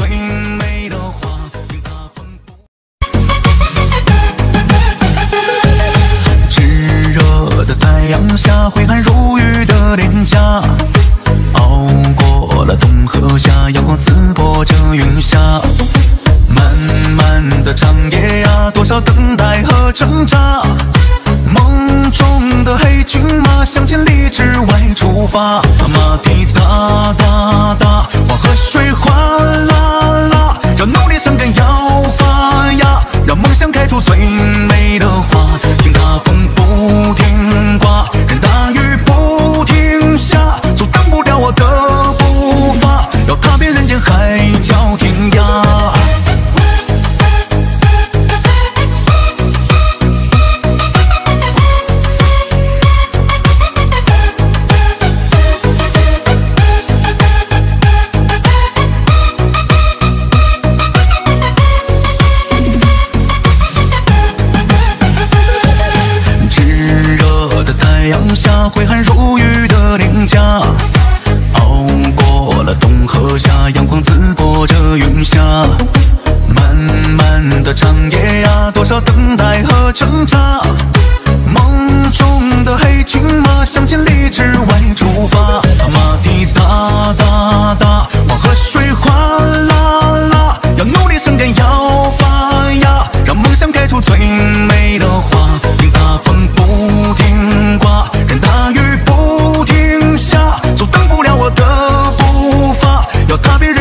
最美的花听大风炙热的太阳下挥汗如雨的脸颊熬过了冬和夏阳光刺破这云霞漫漫的长夜啊多少等待和挣扎。梦中的黑骏马向千里之外出发。我的太阳下，挥汗如雨的脸颊，熬过了冬和夏，阳光刺破这云霞。漫漫的长夜呀，多少等待和挣扎，要特别。